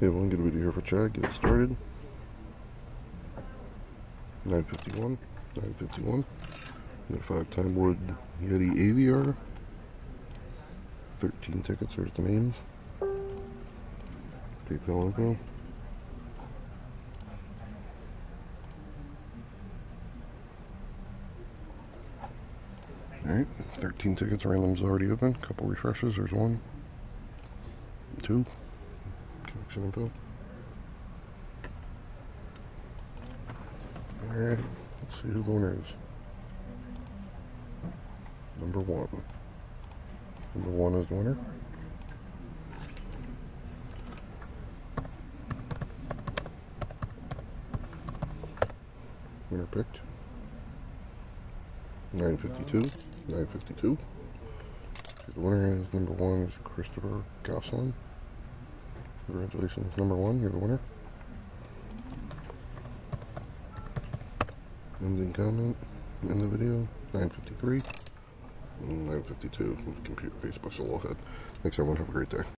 Hey everyone, good video here for Chad. Get it started. 951, 951. Got a five time wood Yeti Aviar. 13 tickets, there's the names. PayPal info. Alright, 13 tickets, random's already open. Couple refreshes, there's one, two, Alright, let's see who the winner is. Number one. Number one is the winner. Winner picked. 952. 952. The winner is number one is Christopher Gosselin. Congratulations, number one, you're the winner. Ending comment in the video, 953. 952. Computer face busted a little head. Thanks everyone, have a great day.